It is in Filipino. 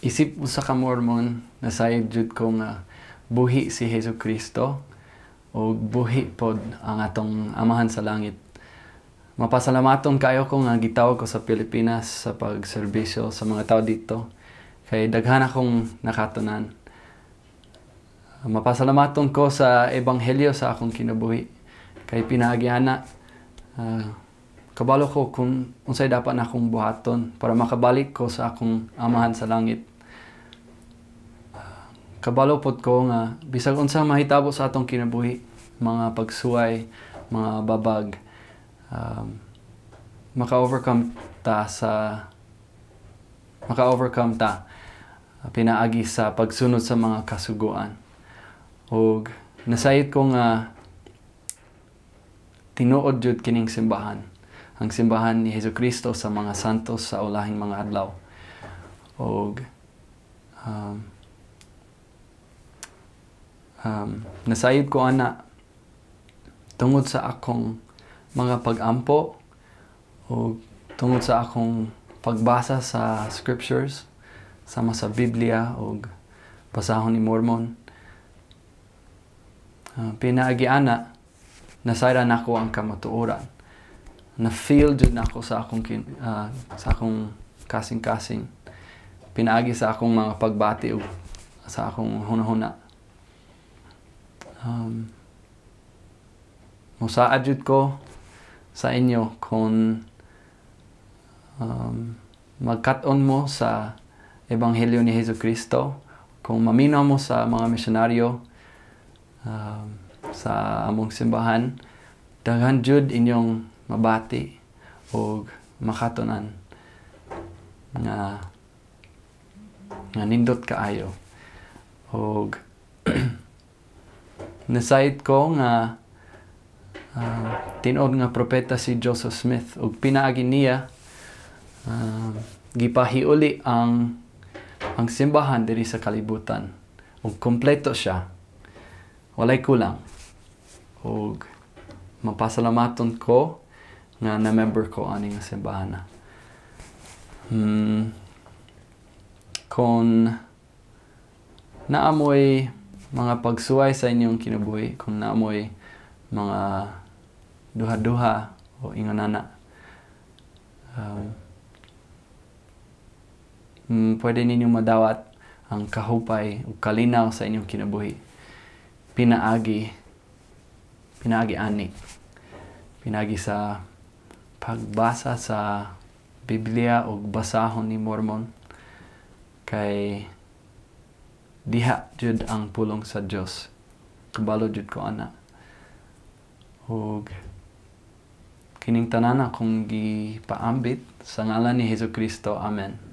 isip usa ka Mormon nasayod jud ko nga buhi si Hesus Kristo o buhi pod ang atong amahan sa langit. Mapasalamaton kayo ko nga gitawag ko sa Pilipinas sa pagserbisyo sa mga tao dito. Kay daghan akong nakatunan. Mapasalamaton ko sa ebanghelyo sa akong kinabuhi. Kay pinaagihana uh, kabalo ko kung unsay dapat na akong buhaton para makabalik ko sa akong amahan sa langit. Kabalo pod ko nga bisag unsa mahitabo sa atong kinabuhi mga pagsuway mga babag um, maka-overcome ta sa maka-overcome ta pinaagi sa pagsunod sa mga kasuguan. Ug nasayit ko nga tinuod jud kining simbahan ang simbahan ni Hesus Kristo sa mga santos sa ulahing mga adlaw. Ug um, um, nasayod ko ana tungod sa akong mga pag-ampo o tungod sa akong pagbasa sa scriptures sama sa Biblia o basahon ni Mormon. Uh, pinaagi ana nasayra nako ang kamatuoran na feel jud nako sa akong uh, sa akong kasing-kasing. Pinaagi sa akong mga pagbati o sa akong hunahuna. Um, musaad jud ko sa inyo kung um, magkat-on mo sa Ebanghelyo ni Hesus Kristo, kung maminaw mo sa mga misyonaryo um, sa among simbahan, daghan jud inyong mabati o makatunan nga nga nindot kaayo. Og nasayit ko nga uh, tinod nga propeta si Joseph Smith ug pinaagi niya uh, gipahiuli ang ang simbahan diri sa kalibutan. Ug kompleto siya. Walay kulang. Ug mapasalamaton ko nga na member ko ani nga simbahan hmm, kon naamoy mga pagsuway sa inyong kinabuhi kung naamoy mga duha-duha o ingonana. Um, mm, pwede ninyong madawat ang kahupay o kalinaw sa inyong kinabuhi. Pinaagi, pinaagi ani. Pinaagi sa pagbasa sa Biblia o basahon ni Mormon kay diha jud ang pulong sa Dios kabalo jud ko ana. Ug kining tanan akong gipaambit sa ngalan ni Hesus Kristo amen